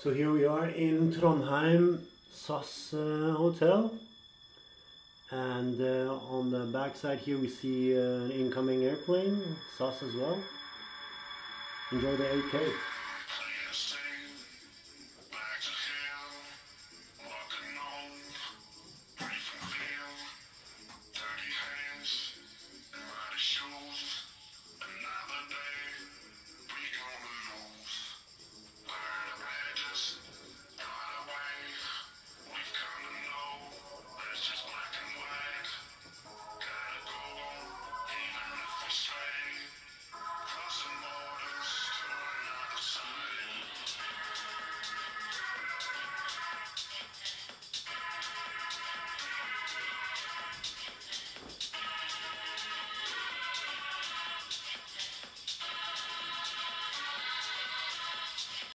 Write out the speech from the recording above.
So here we are in Trondheim SAS uh, hotel and uh, on the back side here we see uh, an incoming airplane, SAS as well. Enjoy the 8K.